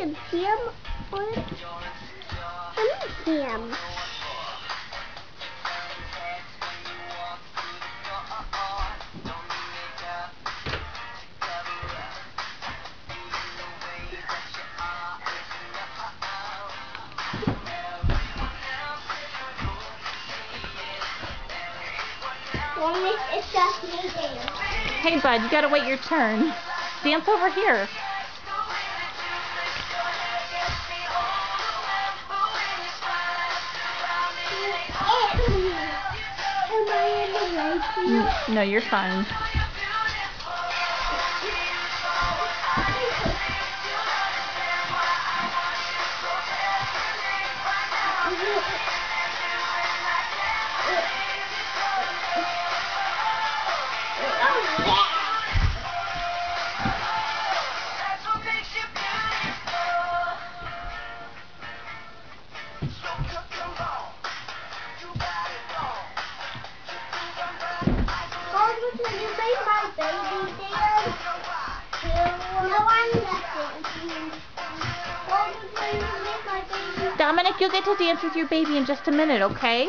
can see him. Let me see him. It's just me. Hey, bud, you gotta wait your turn. Dance over here. No, you're fine. You made my baby dance. No, I'm dancing. Dominic, you'll get to dance with your baby in just a minute, okay?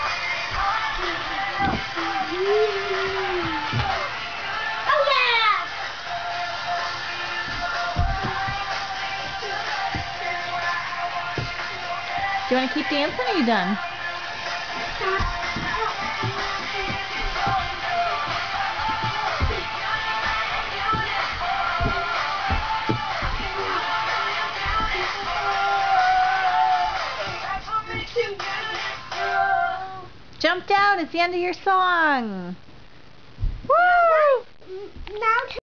Oh, Do you want to keep dancing or are you done? Jump down, it's the end of your song. Woo! Now